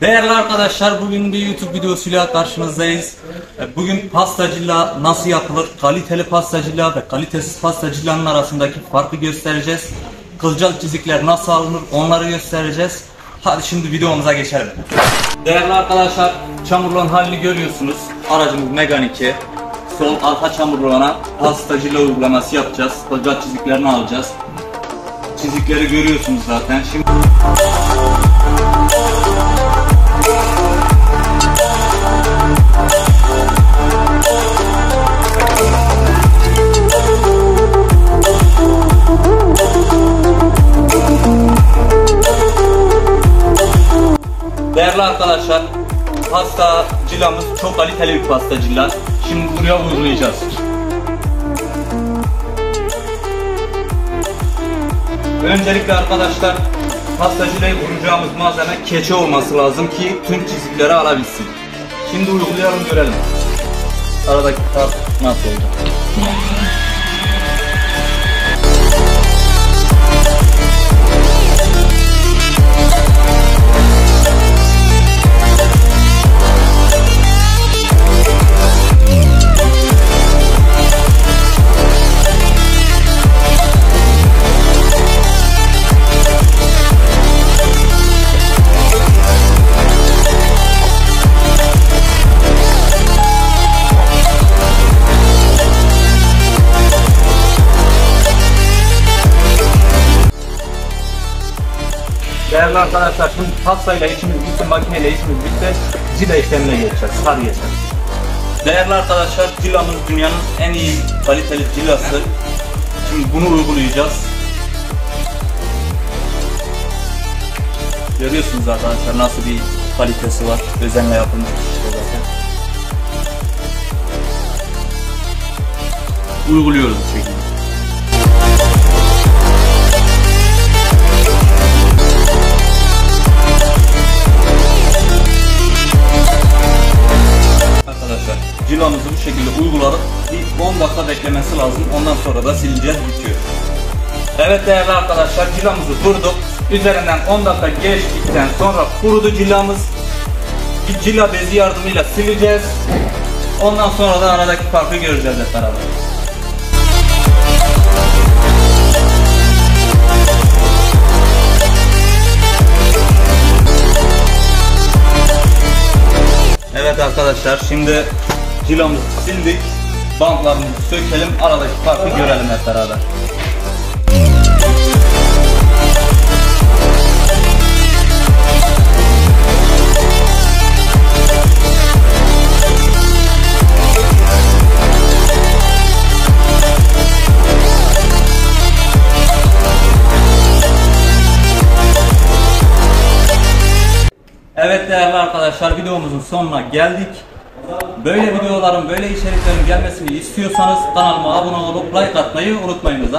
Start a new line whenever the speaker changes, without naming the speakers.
Değerli arkadaşlar bugün bir YouTube videosuyla karşınızdayız. Bugün pastacıyla nasıl yapılır, kaliteli pastacıyla ve kalitesiz pastacıların arasındaki farkı göstereceğiz. Kılcal çizikler nasıl alınır onları göstereceğiz. Hadi şimdi videomuza geçelim. Değerli arkadaşlar çamurluğun halini görüyorsunuz. Aracımız Megane 2. Sol arka çamurluğuna pastacıyla uygulaması yapacağız. Kılcal çiziklerini alacağız. Çizikleri görüyorsunuz zaten. Şimdi Değerli arkadaşlar, pasta cilamız çok kaliteli bir pasta cila. Şimdi buraya uygulayacağız. Öncelikle arkadaşlar, pasta cilayı vuracağımız malzeme keçe olması lazım ki tüm çizikleri alabilsin. Şimdi uygulayalım görelim. Aradaki fark nasıl olacak? Değerli arkadaşlar şimdi pastayla işimiz bitti, makineyle işimiz bitti. Cila işlemine geçeceğiz. Hadi geçelim. Değerli arkadaşlar cilamız dünyanın en iyi kaliteli cilası. Şimdi bunu uygulayacağız. Görüyorsunuz arkadaşlar nasıl bir kalitesi var. Özenle yapılmış bir şey zaten. Uyguluyoruz bu şekilde. Cilamızı bu şekilde uyguladık. Bir 10 dakika beklemesi lazım. Ondan sonra da sileceğiz bitiyor. Evet değerli arkadaşlar cilamızı kurduk. Üzerinden 10 dakika geçtikten sonra kurudu cilamız. Bir cila bezi yardımıyla sileceğiz. Ondan sonra da aradaki farkı göreceğiz hep beraber. Evet arkadaşlar şimdi cilamızı sildik. Bantlarımızı sökelim. Aradaki farkı görelim hep beraber. Evet değerli arkadaşlar videomuzun sonuna geldik. Böyle videoların, böyle içeriklerin gelmesini istiyorsanız kanalıma abone olup like atmayı unutmayınız.